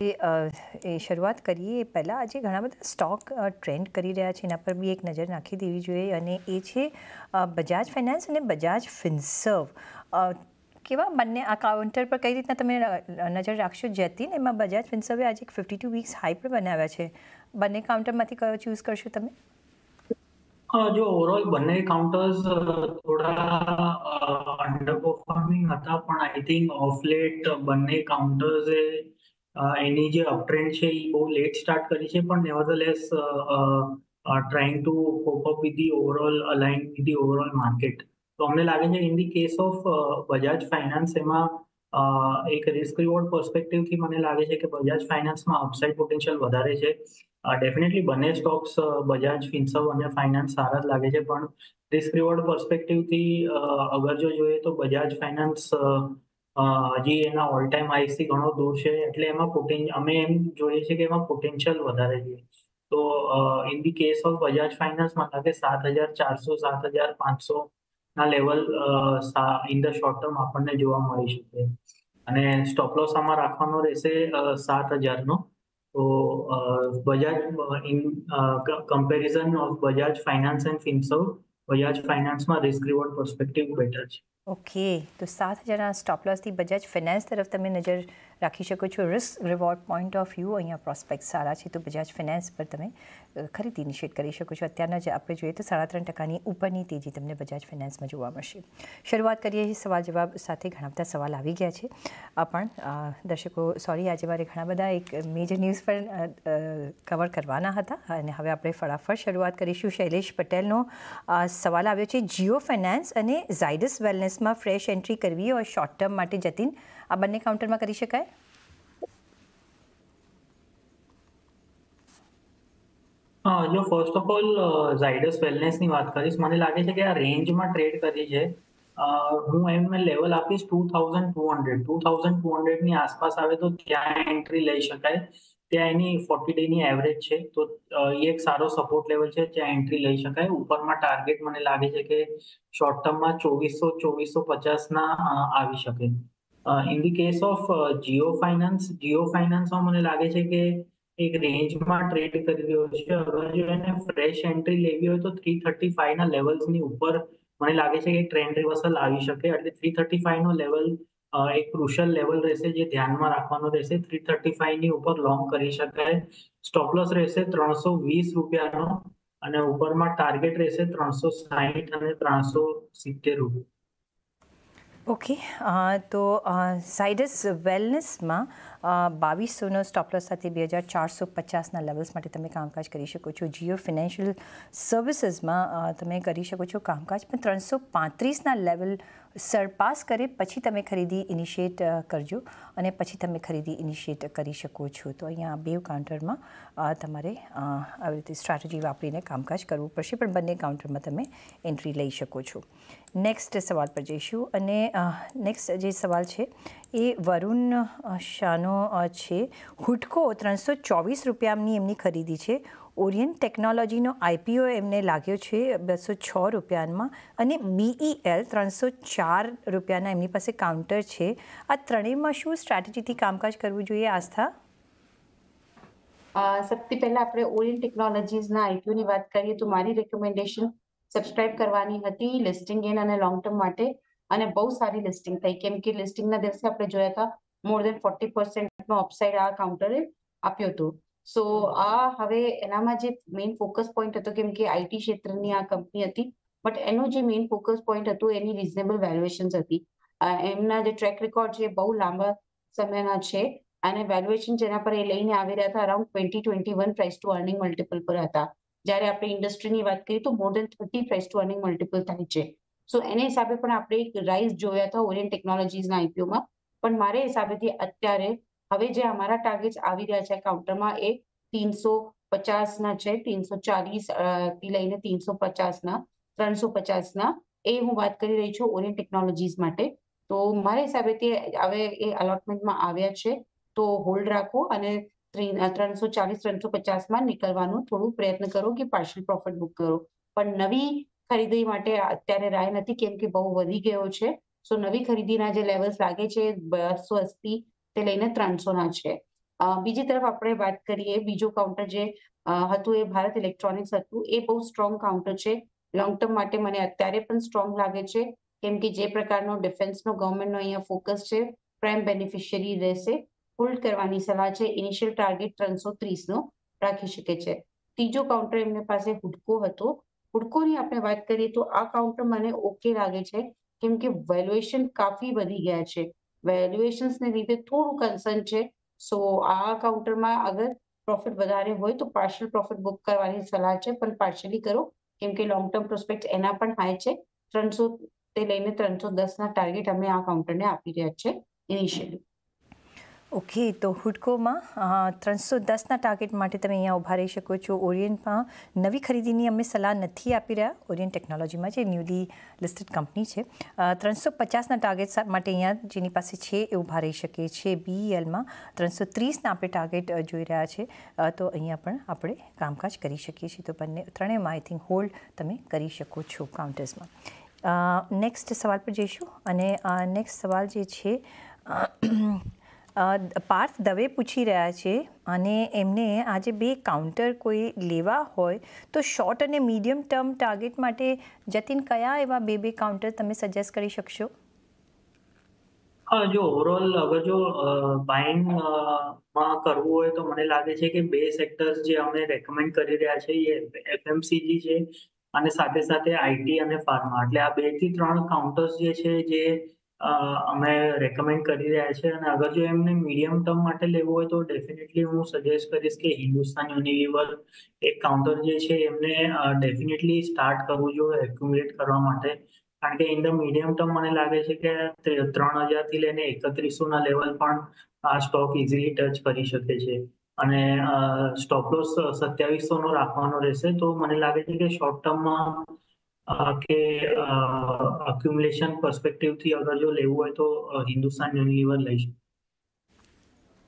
એ શરૂઆત કરીએ, પહેલાં આજે ઘણા બધા સ્ટોક ટ્રેન્ડ કરી રહ્યા છે. એના પર બી એક નજર નાખી દેવી જોઈએ. અને એ છે બજાજ ફાઇનાન્સ અને બજાજ ફિન્સર્વ. કેવા બંને આ કાઉન્ટર પર કઈ રીતના તમે નજર રાખશો? જતીન એમાં બજાજ ફિન્સર્વે આજે એક ફિફ્ટી ટુ વીક્સ હાઈ પર બનાવ્યા છે. બંને કાઉન્ટરમાંથી કયો ચૂઝ કરશો તમે? જો ઓવરઓલ બંને કાઉન્ટર્સ થોડા અંડર પરફોર્મિંગ હતા, પણ આઈ થિંક ઓફ લેટ બંને કાઉન્ટર્સે એની જે અપટ્રેન્ડ છે એ બહુ લેટ સ્ટાર્ટ કરી છે, પણ nevertheless trying to cope up with the overall align with the overall market તો અમને લાગે છે in the case of Bajaj Finance એમાં એક રિસ્ક રિવોર્ડ પર્સપેક્ટિવથી મને લાગે છે કે બજાજ ફાઇનાન્સમાં અપસાઇડ પોટેન્શિયલ વધારે છે. ડેફિનેટલી બંને સ્ટોક્સ બજાજ ફિન્સવ અને ફાઇનાન્સ સારા જ લાગે છે, પણ રિસ્ક રિવોર્ડ પર્સપેક્ટિવથી અગર જો જોઈએ તો બજાજ ફાઇનાન્સ હજી એના ઓલ ટાઈમ હાઈસથી ઘણો દૂર છે, એટલે એમાં પોટેન અમે એમ જોઈએ છીએ કે એમાં પોટેન્શિયલ વધારે છે. તો in the case of Bajaj ફાઇનાન્સમાં કે સાત હજાર ચારસો, સાત હજાર પાંચસો ના level in the short term આપણને જોવા મળી શકે. અને સ્ટોપ લોસ આમાં રાખવાનો રહેશે સાત હજારનો. તો Bajaj in comparison of Bajaj Finance and Finserv Bajaj ફાઇનાન્સમાં risk reward perspective better છે. ઓકે તો સાત હજારના સ્ટોપ લોસથી બજાજ ફિનાન્સ તરફ તમે નજર રાખી શકો છો. Risk reward point of view અહીંયા પ્રોસ્પેક્ટ સારા છે, તો બજાજ ફિનાન્સ પર તમે ખરીદી ઇનિશિએટ કરી શકો છો. અત્યારના જે આપણે જોઈએ તો સાડા ત્રણ ટકાની ઉપરની તેજી તમને બજાજ ફિનાન્સમાં જોવા મળશે. શરૂઆત કરીએ છીએ સવાલ જવાબ સાથે. ઘણા બધા સવાલ આવી ગયા છે. પણ દર્શકો સોરી આજે મારે ઘણા બધા એક મેજર ન્યૂઝ પર કવર કરવાના હતા. અને હવે આપણે ફટાફટ શરૂઆત કરીશું. શૈલેષ પટેલનો સવાલ આવ્યો છે. જીઓ ફાઇનાન્સ અને ઝાયડસ વેલનેસમાં ફ્રેશ એન્ટ્રી કરવી હોય શોર્ટ ટર્મ માટે જતીન, આ બંને કાઉન્ટરમાં કરી શકાય? જો ફર્સ્ટ ઓફ ઓલ ઝાયડસ વેલનેસની વાત કરીશ, મને લાગે છે કે આ રેન્જમાં ટ્રેડ કરી છે. હું એમ લેવલ આપીશ two thousand two hundred two thousand two હંડ્રેડની આસપાસ આવે તો ત્યાં એન્ટ્રી લઈ શકાય. ત્યાં એની ફોર્ટી ડેની એવરેજ છે. તો એ એક સારો સપોર્ટ લેવલ છે ત્યાં એન્ટ્રી લઈ શકાય. ઉપરમાં ટાર્ગેટ મને લાગે છે કે શોર્ટ ટર્મમાં ચોવીસો ચોવીસો પચાસના આવી શકે. In the case of Jio Finance Jio ફાઇનાન્સમાં મને લાગે છે કે એક રેન્જમાં ટ્રેડ કરી રહ્યો છે. અગર જો એને ફ્રેશ એન્ટ્રી લેવી હોય તો થ્રી થર્ટી ફાઈવના લેવલ્સની ઉપર મને લાગે છે કે ટ્રેન્ડ રિવર્સલ આવી શકે. એટલે થ્રી થર્ટી ફાઈવનો લેવલ એક ક્રુશિયલ લેવલ રહેશે જે ધ્યાનમાં રાખવાનો રહેશે. થ્રી થર્ટી ફાઈવની ઉપર લોંગ કરી શકાય. સ્ટોપલોસ રહેશે ત્રણસો વીસ રૂપિયાનો અને ઉપરમાં ટાર્ગેટ રહેશે ત્રણસો સાહીઠ અને ત્રણસો સિત્તેર રૂપિયા. ઓકે તો સાઇડસ વેલનેસમાં બાવીસોનો સ્ટોપલોસ સાથે બે હજાર ચારસો પચાસના લેવલ્સ માટે તમે કામકાજ કરી શકો છો. જીઓ ફિનાન્શિયલ સર્વિસીસમાં તમે કરી શકો છો કામકાજ, પણ ત્રણસો પાંત્રીસના લેવલ સરપાસ કરે, પછી તમે ખરીદી ઇનિશિએટ કરજો અને પછી તમે ખરીદી ઇનિશિએટ કરી શકો છો. તો અહીંયા બે કાઉન્ટરમાં તમારે આવી રીતે સ્ટ્રેટેજી વાપરીને કામકાજ કરવું પડશે, પણ બંને કાઉન્ટરમાં તમે એન્ટ્રી લઈ શકો છો. નેક્સ્ટ સવાલ પર જઈશું અને નેક્સ્ટ જે સવાલ છે એ વરુણ શાહનો છે. હુડકો ત્રણસો ચોવીસ રૂપિયાની એમની ખરીદી છે. ઓરિયન ટેકનોલોજીનો આઈપીઓ એમને લાગ્યો છે બસો છ રૂપિયામાં અને બીઈએલ ત્રણસો ચાર રૂપિયાના એમની પાસે કાઉન્ટર છે. આ ત્રણેયમાં શું સ્ટ્રેટેજીથી કામકાજ કરવું જોઈએ, આસ્થા? સૌથી પહેલા આપણે ઓરિયન ટેકનોલોજીસના આઈપીઓની વાત કરીએ તો મારી રેકમેન્ડેશન સબસ્ક્રાઇબ કરવાની હતી લિસ્ટિંગ ગેન અને લોંગ ટર્મ માટે. અને બહુ સારી લિસ્ટિંગ થઈ. કેમ કે લિસ્ટિંગના દિવસે આપણે જોયા હતા મોર દેન ફોર્ટી પર્સન્ટનો અપસાઇડ આ કાઉન્ટરે આપ્યો હતો. સો આ હવે એનામાં જે મેઇન ફોકસ પોઈન્ટ હતો, કેમ કે આઈટી ક્ષેત્રની આ કંપની હતી બટ એનું જે મેઇન ફોકસ પોઈન્ટ હતું, એની રિઝનેબલ વેલ્યુએશન હતી. એમના જે ટ્રેક રેકોર્ડ છે બહુ લાંબા સમયના છે. અને વેલ્યુએશન જેના પર એ લઈને આવી રહ્યા હતા around twenty twenty one price to earning multiple પર હતા. જ્યારે આપણે ઇન્ડસ્ટ્રીની વાત કરીએ તો more than thirty price to earning multiple થાય છે. સો એને હિસાબે પણ આપણે એક રાઇઝ જોયા હતા ઓરિયન ટેકનોલોજીસના આઈપીઓમાં પણ મારે હિસાબેથી અત્યારે હવે જે અમારા ટાર્ગેટ્સ આવી રહ્યા છે કાઉન્ટરમાં એ તીનસો પચાસના છે તીનસો ચાલીસથી લઈને તીનસો પચાસના ત્રણસો પચાસના એ હું વાત કરી રહી છું ઓરિયન ટેકનોલોજીસ માટે. તો મારા હિસાબેથી હવે એ અલોટમેન્ટમાં આવ્યા છે. તો હોલ્ડ રાખો અને ત્રણસો ચાલીસ, ત્રણસો પચાસમાં નીકળવાનું થોડું પ્રયત્ન કરો કે પાર્શિયલ પ્રોફિટ બુક કરો. પણ નવી ખરીદી માટે અત્યારે રાય નથી કેમ કે બહુ વધી ગયો છે. સો નવી ખરીદીના જે લેવલ્સ લાગે છે, બસો અસ્તી તે લઈને ત્રણસો ના છે બીજી તરફ આપણે વાત કરીએ, બીજું કાઉન્ટર જે હતું એ ભારત ઇલેક્ટ્રોનિક્સ હતું, એ બહુ સ્ટ્રોંગ કાઉન્ટર છે. લોંગ ટર્મ માટે મને અત્યારે પણ સ્ટ્રોંગ લાગે છે. કેમ કે જે પ્રકારનો ડિફેન્સનો ગવર્મેન્ટનો અહીંયા ફોકસ છે પ્રાઇમ બેનિફિશિયરી રહેશે. હોલ્ડ કરવાની સલાહ છે. ઇનિશિયલ ટાર્ગેટ ત્રણસો ત્રીસનો રાખી શકે છે. ત્રીજો કાઉન્ટર એમને પાસે હુડકો હતો. હુડકોની આપણે વાત કરીએ તો આ કાઉન્ટર મને ઓકે લાગે છે, કેમ કે વેલ્યુએશન કાફી વધી ગયા છે. વેલ્યુએશન્સને લીધે થોડું કન્સર્ન છે. સો આ કાઉન્ટરમાં અગર પ્રોફિટ વધારે હોય તો પાર્શિયલ પ્રોફિટ બુક કરવાની સલાહ છે, પણ પાર્શિયલી કરો, કેમ કે લોંગ ટર્મ પ્રોસ્પેક્ટ એના પણ હાઈ છે. ત્રણસો, તે લઈને ત્રણસો દસના ટાર્ગેટ અમે આ કાઉન્ટરને આપી રહ્યા છે ઇનિશિયલી ઓકે તો હુડકોમાં ત્રણસો દસના ટાર્ગેટ માટે તમે અહીંયા ઊભા રહી શકો છો. ઓરિયન્ટમાં નવી ખરીદીની અમે સલાહ નથી આપી રહ્યા. ઓરિયન્ટ ટેકનોલોજીમાં જે ન્યૂલી લિસ્ટેડ કંપની છે. ત્રણસો પચાસના ટાર્ગેટ માટે અહીંયા જેની પાસે છે એ ઊભા રહી શકીએ છે. બીઈએલમાં ત્રણસો ત્રીસના આપણે ટાર્ગેટ જોઈ રહ્યા છે. તો અહીંયા પણ આપણે કામકાજ કરી શકીએ છીએ. તો બંને, ત્રણેયમાં આઈ થિંક હોલ્ડ તમે કરી શકો છો કાઉન્ટર્સમાં નેક્સ્ટ સવાલ પર જઈશું. અને નેક્સ્ટ સવાલ જે છે પાર્થ દવે પૂછી રહ્યા છે અને એમને આજે બે કાઉન્ટર કોઈ લેવા હોય તો શોર્ટ અને મીડિયમ ટર્મ ટાર્ગેટ માટે જતીન કયા એવા બે બે કાઉન્ટર તમે સજેસ્ટ કરી શકશો? હા, જો ઓવરઓલ અગર જો બાઇંગમાં કરવું હોય તો મને લાગે છે કે બે સેક્ટર્સ જે અમે રેકમેન્ડ કરી રહ્યા છે એ એફએમસીજી છે અને સાથે સાથે આઈટી અને ફાર્મા એટલે આ બેથી ત્રણ કાઉન્ટર્સ જે છે જે અમે રેકમેન્ડ કરી રહ્યા છે અને અગર જો એમને મીડિયમ ટર્મ માટે લેવું હોય તો ડેફિનેટલી હું સજેસ્ટ કરીશ કે હિન્દુસ્તાન યુનિલિવર એક કાઉન્ટર જે છે એમને ડેફિનેટલી સ્ટાર્ટ કરવું જોઈએ એક્યુમ્યુલેટ કરવા માટે. કારણ કે ઇન ધ મીડિયમ ટર્મ મને લાગે છે કે ત્રણ હજારથી લઈને એકત્રીસોના લેવલ પણ આ સ્ટોક ઇઝીલી ટચ કરી શકે છે. અને સ્ટોપ લોસ સત્યાવીસોનો રાખવાનો રહેશે તો મને લાગે છે કે શોર્ટ ટર્મમાં કે અક્યુમ્યુલેશન પર્સપેક્ટિવથી અગર જો લેવું હોય તો હિન્દુસ્તાન યુનિલિવર લઈશું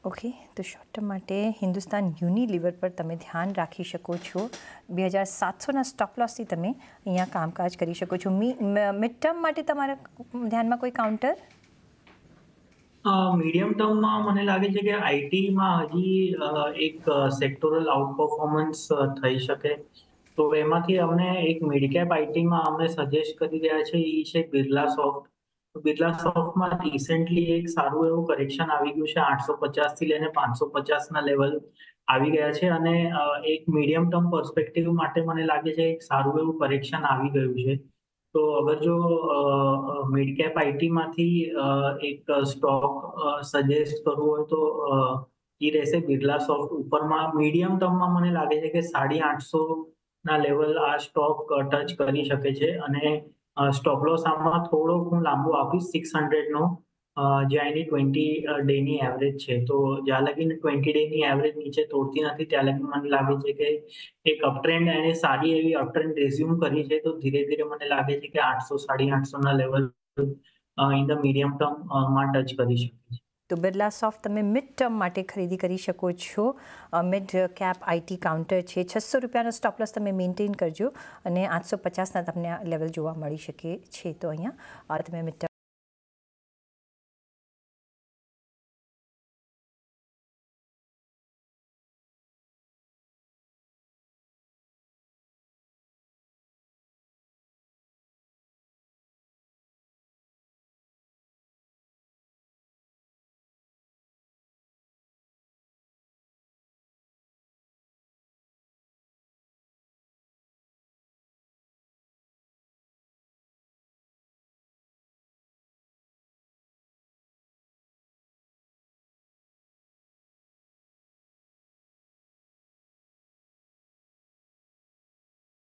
ઓકે તો શોર્ટ ટર્મ માટે હિન્દુસ્તાન યુનિલિવર પર તમે ધ્યાન રાખી શકો છો બે હજાર સાતસોના સ્ટોપ લોસથી તમે અહીંયા કામકાજ કરી શકો છો મિડ ટર્મ માટે તમારા ધ્યાનમાં કોઈ કાઉન્ટર મીડિયમ ટર્મમાં મને લાગે છે કે આઈટીમાં હજી એક સેક્ટોરલ આઉટ પરફોર્મન્સ થઈ શકે તો એમાંથી અમને એક મિડકેપ આઈટીમાં અમને સજેસ્ટ કરી રહ્યા છે એ છે બિરલા સોફ્ટ બિરલા સોફ્ટમાં રિસેન્ટલી એક સારું એવું કરેક્શન આવી ગયું છે, આઠસો પચાસથી લઈને પાંચસો પચાસના લેવલ આવી ગયા છે અને એક મીડિયમ ટર્મ પર્સપેક્ટિવ માટે મને લાગે છે એક સારું એવું કરેક્શન આવી ગયું છે. તો અગર જો મિડ કેપ આઈટીમાંથી એક સ્ટોક સજેસ્ટ કરવું હોય તો એ રહેશે બિરલા સોફ્ટ ઉપરમાં. મીડિયમ ટર્મમાં મને લાગે છે કે સાડી આઠસો ના લેવલ આ સ્ટોક ટચ કરી શકે છે. અને સ્ટોપ લોસ આમાં થોડોક હું લાંબુ આપીશ. સિક્સ હંડ્રેડનો જ્યાં એની ટ્વેન્ટી ડેની એવરેજ છે. તો જ્યાં લગીને ટ્વેન્ટી ડેની એવરેજ નીચે તોડતી નથી, ત્યાં લગી મને લાગે છે કે એક અપટ્રેન્ડ એને સારી એવી અપટ્રેન્ડ રેઝ્યુમ કરી છે, તો ધીરે ધીરે મને લાગે છે કે આઠસો, સાડી આઠસોના લેવલ ઇન ધ મીડિયમ ટર્મમાં ટચ કરી શકે છે. તો બિરલા સોફ્ટ તમે મિડ ટર્મ માટે ખરીદી કરી શકો છો. મિડ કેપ આઈટી કાઉન્ટર છે. છસો રૂપિયાનો સ્ટોપ લોસ તમે મેન્ટેન કરજો અને આઠસો પચાસના તમને લેવલ જોવા મળી શકે છે. તો અહીંયા તમે મિડ